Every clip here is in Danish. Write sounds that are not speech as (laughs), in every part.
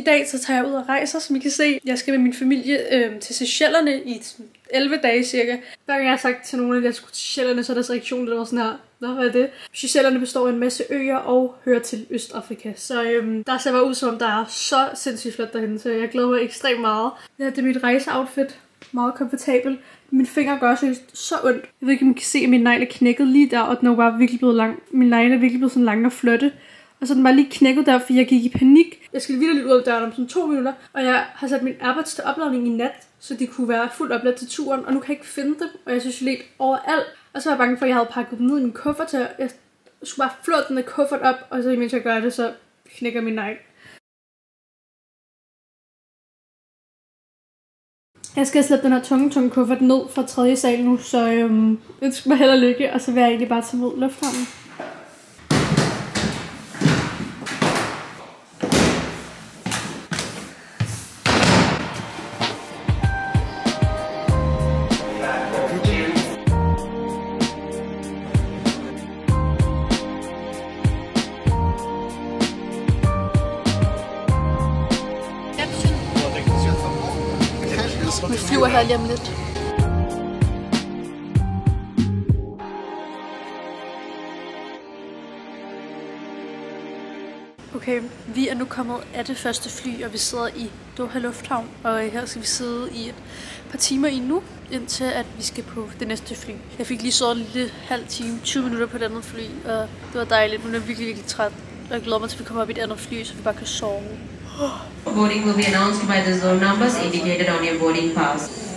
I dag så tager jeg ud og rejser, som I kan se. Jeg skal med min familie øh, til Seychellerne i 11 dage cirka. Hver gang jeg har sagt til nogen, at jeg skulle til Seychellerne, så er deres reaktion, der var sådan her, Nå, hvad er det? Seychellerne består af en masse øer og hører til Østafrika. Så øhm, der ser bare ud som om, der er så sindssygt flot derhen, så jeg glæder mig ekstremt meget. Ja, det er mit rejseoutfit. Meget komfortabel. Min finger gør så, så ondt. Jeg ved ikke, om I kan se, at min negl er knækket lige der, og den er bare virkelig blevet lang. Min negl er virkelig blevet sådan lang og flotte. Og så den var lige knækket der, fordi jeg gik i panik. Jeg skal lige lidt ud af døren om sådan to minutter, og jeg har sat min AirPods til opladning i nat, så de kunne være fuldt opladt til turen, og nu kan jeg ikke finde dem, og jeg synes, jeg lidt overalt. Og så var jeg bange for, at jeg havde pakket dem ned i min kuffert, så jeg skulle bare flå den der kuffert op, og så imens jeg gør det, så knækker min nej. Jeg skal slæbe den her tunge, tunge kuffert ned fra tredje sal nu, så øhm, det skal mig held og lykke, og så vil jeg egentlig bare tage mod lufthavnen. Okay, vi er nu kommet af det første fly, og vi sidder i Doha Lufthavn, og her skal vi sidde i et par timer endnu, indtil at vi skal på det næste fly. Jeg fik lige sovet en lille halv time, 20 minutter på det andet fly, og det var dejligt, men jeg er virkelig, virkelig træt. Og jeg glæder mig til, at vi kommer op i et andet fly, så vi bare kan sove. Boarding will be announced by the zone numbers indicated on your boarding pass.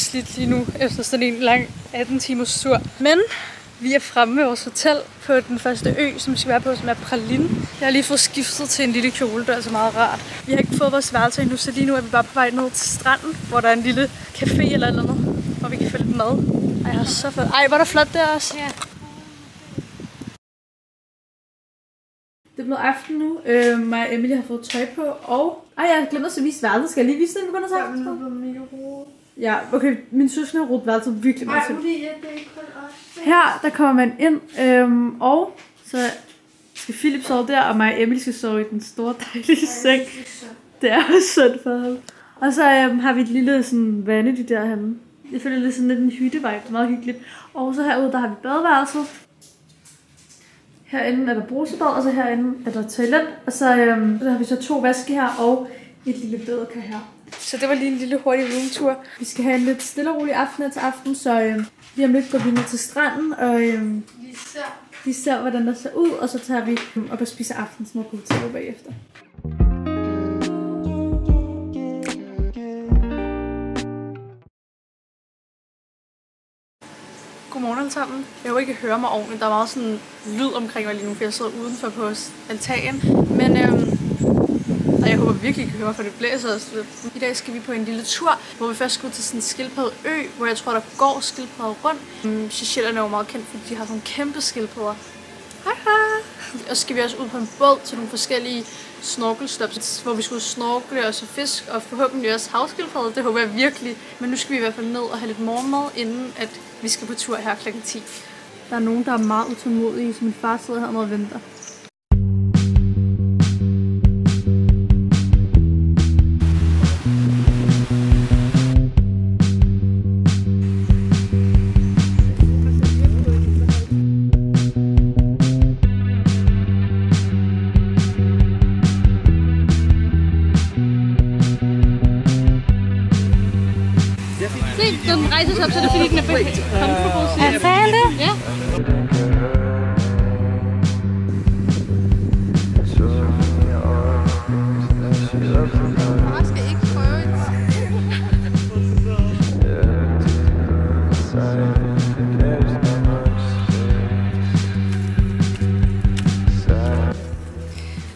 Slidt lige nu efter sådan en lang 18 timers tur. Men vi er fremme ved vores hotel på den første ø, som vi skal være på, som er Pralin. Jeg har lige fået skiftet til en lille kjole, der er så meget rart. Vi har ikke fået vores værelse endnu, så lige nu er vi bare på vej ned til stranden, hvor der er en lille café eller noget, hvor vi kan få lidt mad. Ej, jeg er så fedt. Ej, hvor er der flot der også. Ja. Det er blevet aften nu. Øh, mig og Emily har fået tøj på, og... Ej, jeg glemte at vise værelset. Skal jeg lige vise den, vi begynder det var mega rodet. Ja, okay. Min søskende har rodet værelset virkelig meget Ej, til. fordi det er ikke kun os. Her, der kommer man ind, øhm, og så skal Philip sove der, og mig og Emily skal sove i den store dejlige seng. Det er også sundt for ham. Og så øhm, har vi et lille sådan, vanity derhenne. Jeg føler lidt sådan lidt en hyttevibe, det er meget hyggeligt. Og så herude, der har vi badeværelset. Herinde er der brusebad, og så herinde er der toilet. Og så, øhm, så har vi så to vaske her, og et lille badekar her. Så det var lige en lille hurtig roomtur. Vi skal have en lidt stille og rolig aften her til aften, så øh, lige om lidt går vi ned til stranden, og øh, Vi ser. vi ser, hvordan der ser ud, og så tager vi op og spiser aftensmad på hotellet bagefter. Godmorgen alle sammen. Jeg håber, I kan høre mig ordentligt. Der er meget sådan lyd omkring mig lige nu, for jeg sidder udenfor på altagen. Men øhm, og jeg håber virkelig, I kan høre for det blæser også lidt. I dag skal vi på en lille tur, hvor vi først skal ud til sådan en skildpadde ø, hvor jeg tror, der går skildpadder rundt. Um, Seychellerne er jo meget kendt, fordi de har sådan kæmpe skildpadder. Haha. Og så skal vi også ud på en båd til nogle forskellige snorkelstops, hvor vi og snorkle og så fisk, og forhåbentlig også havskildpadder. Det håber jeg virkelig. Men nu skal vi i hvert fald ned og have lidt morgenmad, inden at vi skal på tur her kl. 10. Der er nogen, der er meget utålmodige, så min far sidder hernede og venter. så er det fordi, den er comfortable. Er fan det? Ja. Man skal ikke prøve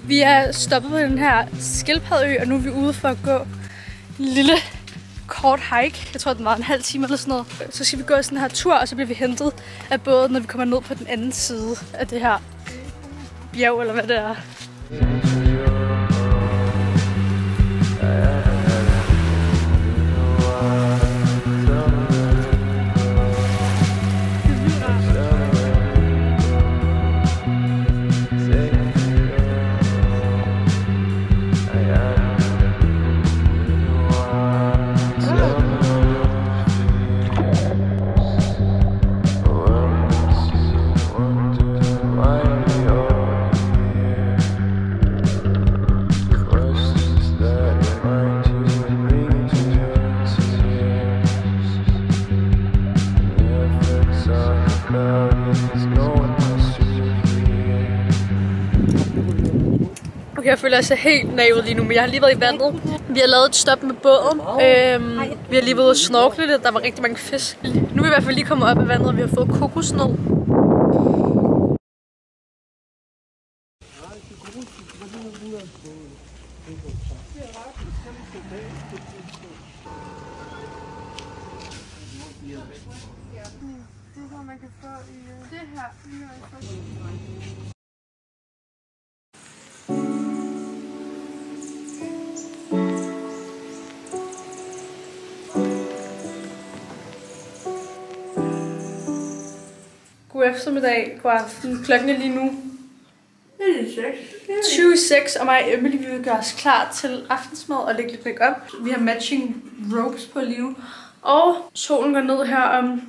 Vi er stoppet på den her skildpaddeø, og nu er vi ude for at gå en lille kort hike. Jeg tror, den var en halv time eller sådan noget. Så skal vi gå sådan her tur, og så bliver vi hentet af båden, når vi kommer ned på den anden side af det her bjerg, eller hvad det er. Føler, jeg så helt navet lige nu, men jeg har lige været i vandet. Vi har lavet et stop med båden. Øhm, vi har lige været ude og snorkle lidt. Der var rigtig mange fisk. Nu er vi i hvert fald lige kommet op af vandet, og vi har fået kokosnød. Det er man kan få i øh, det her. God eftermiddag, god aften. Klokken er lige nu Det er lidt sødt. 26, og mig og Emily vi vil gøre os klar til aftensmad og lægge lidt make op. Vi har matching robes på lige nu. Og solen går ned her om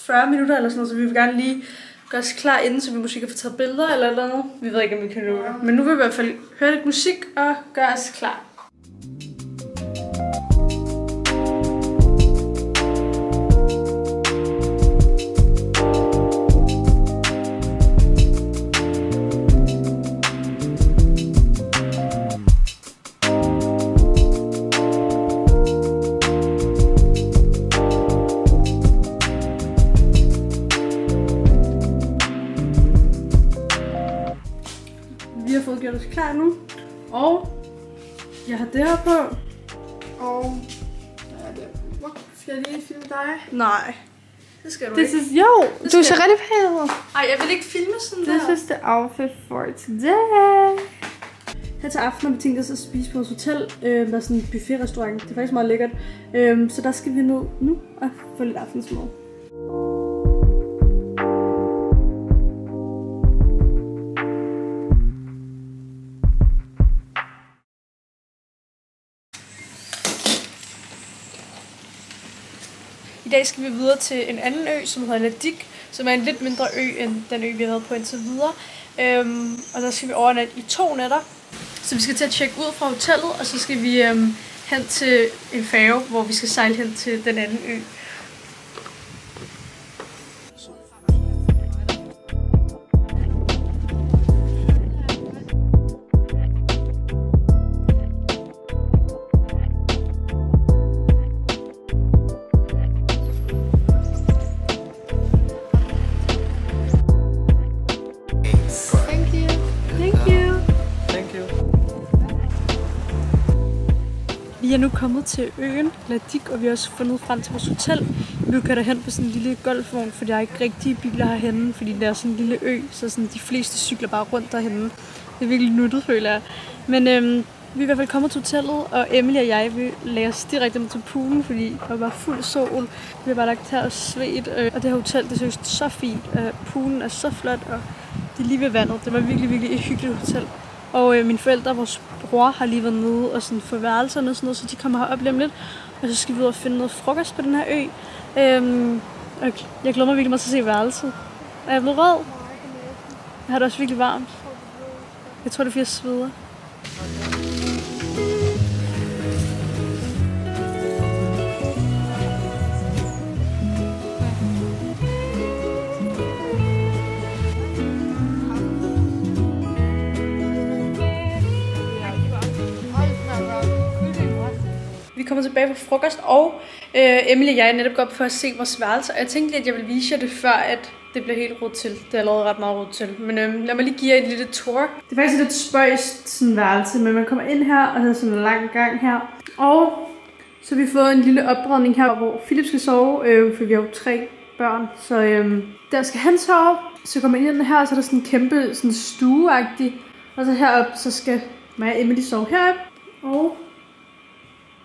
40 minutter eller sådan noget, så vi vil gerne lige gøre os klar inden, så vi måske kan få taget billeder eller eller andet. Vi ved ikke, om vi kan nå det. Men nu vil vi i hvert fald høre lidt musik og gøre os klar. Gjort os klar nu. Og jeg har det her på. Og hvad er det? Hvor skal jeg lige filme dig? Nej, det skal du This ikke. is, jo, Det du ser rigtig pæn ud. Ej, jeg vil ikke filme sådan This der. is the outfit for today. Her til aften har vi tænkt os at spise på vores hotel. Øh, der er sådan en buffetrestaurant. Det er faktisk meget lækkert. Øh, så der skal vi ned nu og få lidt aftensmad. Dag skal vi videre til en anden ø, som hedder Ladik, som er en lidt mindre ø end den ø, vi har været på indtil videre. Øhm, og der skal vi overnatte i to nætter. Så vi skal til at tjekke ud fra hotellet, og så skal vi øhm, hen til en færge, hvor vi skal sejle hen til den anden ø. Er nu kommet til øen Ladik, og vi har også fundet frem til vores hotel. Vi vil køre derhen på sådan en lille golfvogn, for der er ikke rigtige biler herhenne, fordi det er sådan en lille ø, så sådan de fleste cykler bare rundt derhenne. Det er virkelig nuttet, føler jeg. Men øhm, vi er i hvert fald kommet til hotellet, og Emily og jeg vil lagde os direkte ned til poolen, fordi der var fuld sol. Vi har bare lagt her og svedt, øh, og det her hotel, det synes så fint. Øh, poolen er så flot, og det er lige ved vandet. Det var virkelig, virkelig et hyggeligt hotel. Og øh, mine forældre og vores bror har lige været nede og sådan for værelserne og sådan noget, så de kommer herop lige om lidt. Og så skal vi ud og finde noget frokost på den her ø. Øhm, okay. jeg glæder mig virkelig meget til at se værelset. Er jeg blevet rød? Jeg har det også virkelig varmt. Jeg tror, det bliver sveder. Kommet tilbage fra frokost, og øh, Emily og jeg er netop gået op for at se vores værelse. Og jeg tænkte lige, at jeg ville vise jer det, før at det bliver helt rodet til. Det er allerede ret meget rodet til. Men øhm, lad mig lige give jer et lille tour. Det er faktisk et lidt spøjst sådan værelse, men man kommer ind her, og der sådan en lang gang her. Og så har vi fået en lille opredning her, hvor Philip skal sove, øh, for vi har jo tre børn. Så øh, der skal han sove. Så kommer man ind her, og så er der sådan en kæmpe sådan stueagtig. Og så herop, så skal mig og Emily sove herop. Og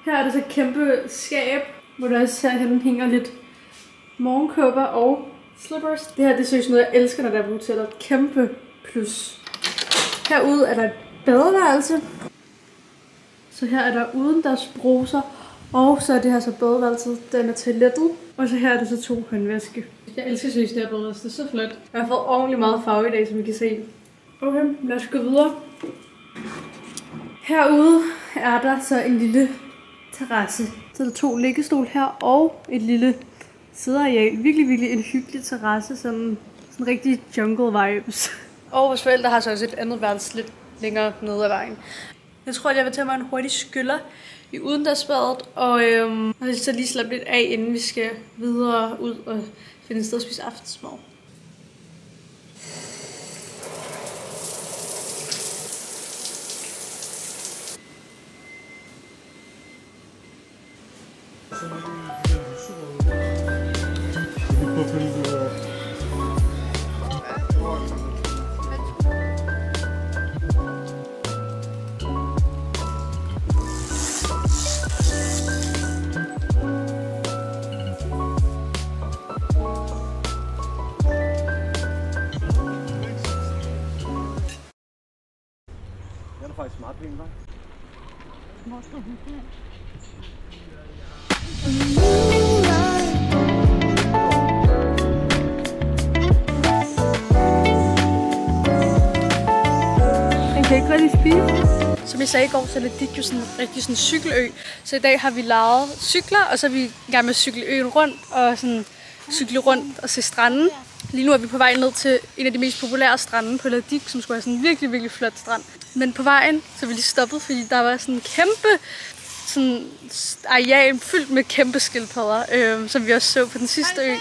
her er der så et kæmpe skab, hvor der også herhen hænger lidt morgenkåber og slippers. Det her det seriøst noget, jeg elsker, når der er hoteller. Kæmpe plus. Herude er der et badeværelse. Så her er der udendørs bruser. Og så er det her så badeværelset, den er toilettet. Og så her er det så to håndvaske. Jeg elsker seriøst det her badeværelse, det er så flot. Jeg har fået ordentligt meget farve i dag, som I kan se. Okay, lad os gå videre. Herude er der så en lille terrasse. Så er der to liggestol her og et lille sideareal. Virkelig, virkelig en hyggelig terrasse. Sådan, sådan rigtig jungle vibes. (laughs) Og vores forældre har så også et andet værelse lidt længere nede ad vejen. Jeg tror, at jeg vil tage mig en hurtig skyller i udendørsbadet, og øhm, så lige slappe lidt af, inden vi skal videre ud og finde et sted at spise aftensmad. Som jeg sagde i går, så er Ledik jo sådan en rigtig sådan cykelø. Så i dag har vi lejet cykler, og så er vi i gang med at cykle øen rundt og sådan cykle rundt og se stranden. Lige nu er vi på vej ned til en af de mest populære strande på Ladik, som skulle være sådan en virkelig, virkelig flot strand. Men på vejen, så er vi lige stoppet, fordi der var sådan en kæmpe sådan areal fyldt med kæmpe skildpadder, øh, som vi også så på den sidste ø.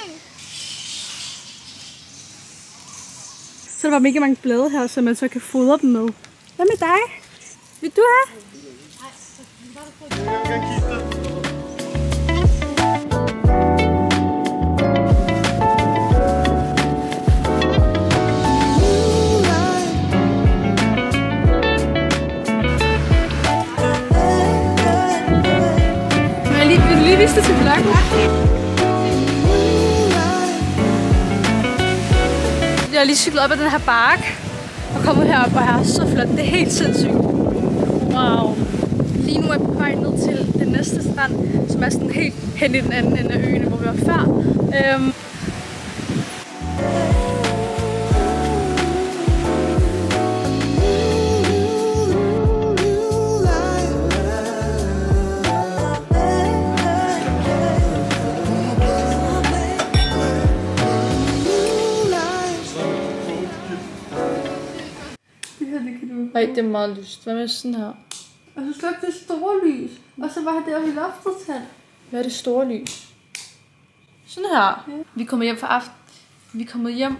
Så der var mega mange blade her, som man så kan fodre dem med. Hvad med dig? Vil du have? Jeg kan kigge dig. Vil, jeg lige, vil du lige vise det til vloggen? Jeg har lige cyklet op ad den her bark og kommet herop, og her er så flot. Det er helt sindssygt. Wow. Lige nu er vi på vej ned til den næste strand, som er sådan helt hen i den anden ende af øen, hvor vi var før. Øhm, Nej, det er meget lyst. Hvad med sådan her? Og så sluk det store lys. Og så var der ved loftet til. Hvad er det store lys? Sådan her. Vi kommer hjem fra aften. Vi er kommet hjem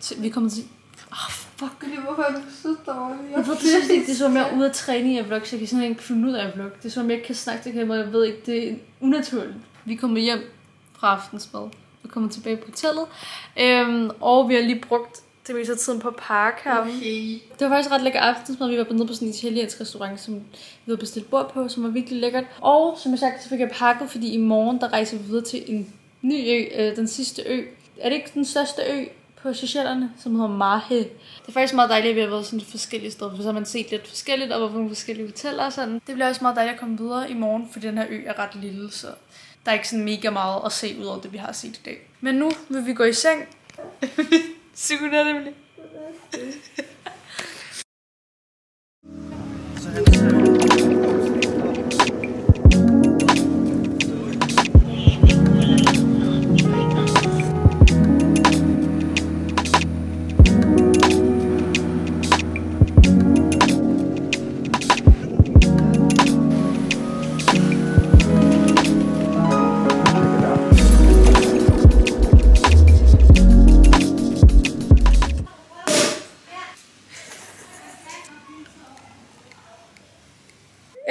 til... Vi er kommet til... Ah, oh, fuck. Fordi hvorfor er du så dårlig? Jeg får det, det, det er som om jeg er ude træne i en vlog, så jeg kan simpelthen ikke finde ud af vlog. Det er som om jeg ikke kan snakke til kameraet, jeg ved ikke, det er unaturligt. Vi kommer hjem fra aftensmad. Vi kommer tilbage på hotellet. Øhm, og vi har lige brugt det meste af tiden på at park her. Okay. Det var faktisk ret lækker aftensmad. Vi var nede på sådan en italiensk restaurant, som vi havde bestilt bord på, som var virkelig lækkert. Og som jeg sagt, så fik jeg pakket, fordi i morgen, der rejser vi videre til en ny ø, øh, den sidste ø. Er det ikke den største ø på Seychellerne, som hedder Mahe? Det er faktisk meget dejligt, at vi har været sådan forskellige steder, for så har man set lidt forskelligt, og på nogle forskellige hoteller og sådan. Det bliver også meget dejligt at komme videre i morgen, fordi den her ø er ret lille, så der er ikke sådan mega meget at se ud over det, vi har set i dag. Men nu vil vi gå i seng. (laughs) Segurada, mulher.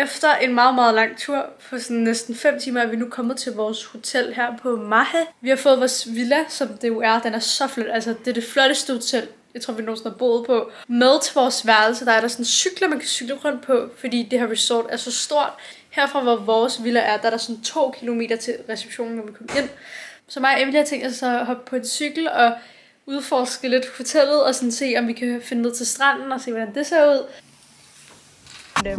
Efter en meget, meget lang tur på sådan næsten 5 timer, er vi nu kommet til vores hotel her på Mahe. Vi har fået vores villa, som det jo er. Den er så flot. Altså, det er det flotteste hotel, jeg tror, vi nogensinde har boet på. Med til vores værelse, der er der sådan cykler, man kan cykle rundt på, fordi det her resort er så stort. Herfra, hvor vores villa er, der er der sådan 2 km til receptionen, når vi kommer ind. Så mig og Emily har tænkt os at hoppe på en cykel og udforske lidt hotellet, og sådan se, om vi kan finde ned til stranden og se, hvordan det ser ud. Ja.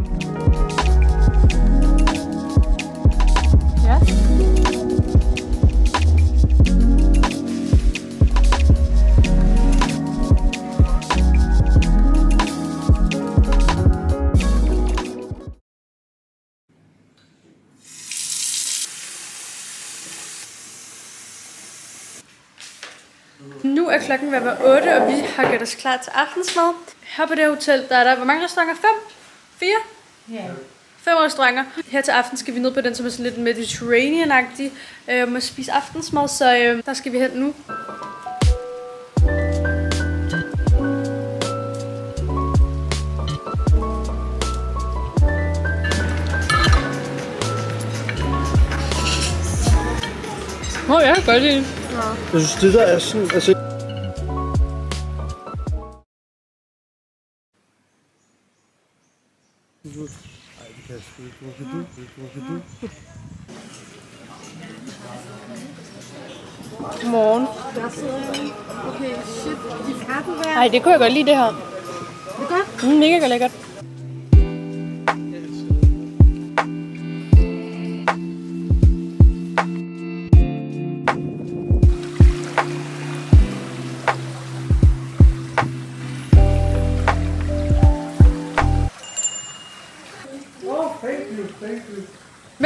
Har gjort os klar til aftensmad. Her på det hotel, der er der, hvor mange restauranter? Fem? Fire? Ja. Fem restauranter. Her til aften skal vi ned på den, som er sådan lidt Mediterranean-agtig, øh, og spise aftensmad, så øh, der skal vi hen nu. Åh, oh, jeg kan godt lide det. Jeg synes, det der er sådan... Altså, Godmorgen. Der sidder jeg. Okay, shit. De er færdige hver. Ej, det kunne jeg godt lide, det her. Det er godt. Mm, mega lækkert.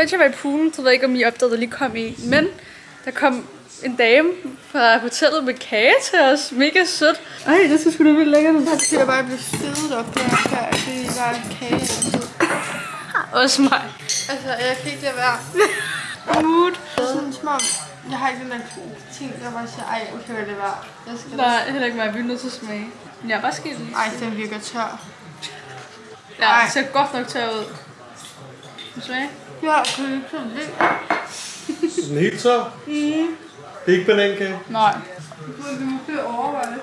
Mens jeg var i poolen, så ved jeg ikke, om I opdagede, der lige kom en. Men der kom en dame fra hotellet med kage til os. Mega sødt. Ej, det skal sgu da vildt lækkert. Jeg synes, jeg bare blive fedet op der, før det var kage. Også mig. Altså, jeg kan ikke lade være. Mood. Det er sådan som om, jeg har ikke den der ting, der bare siger, ej, okay, hvad det var. Jeg skal Nej, heller ikke mig. Vi er nødt til at smage. Men jeg er bare skidt. Ej, den virker tør. Ja, Ej. det ser godt nok tør ud. Du smage? Ja, kan du ikke sådan lidt? Sådan helt tør? Mm. Det er ikke banankage. Nej. Du kan måske overveje det.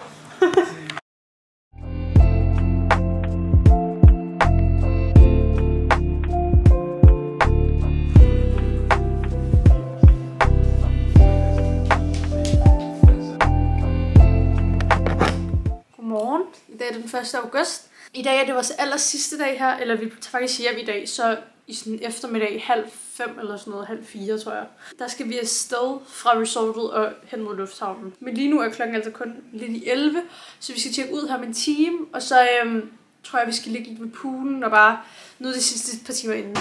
Godmorgen. I dag er det den 1. august. I dag er det vores aller sidste dag her, eller vi tager faktisk hjem i dag, så i sådan eftermiddag, halv fem eller sådan noget, halv fire, tror jeg. Der skal vi afsted fra resortet og hen mod lufthavnen. Men lige nu er klokken altså kun lidt i 11, så vi skal tjekke ud her om en time, og så øhm, tror jeg, vi skal ligge lidt ved poolen og bare nyde de sidste par timer inden.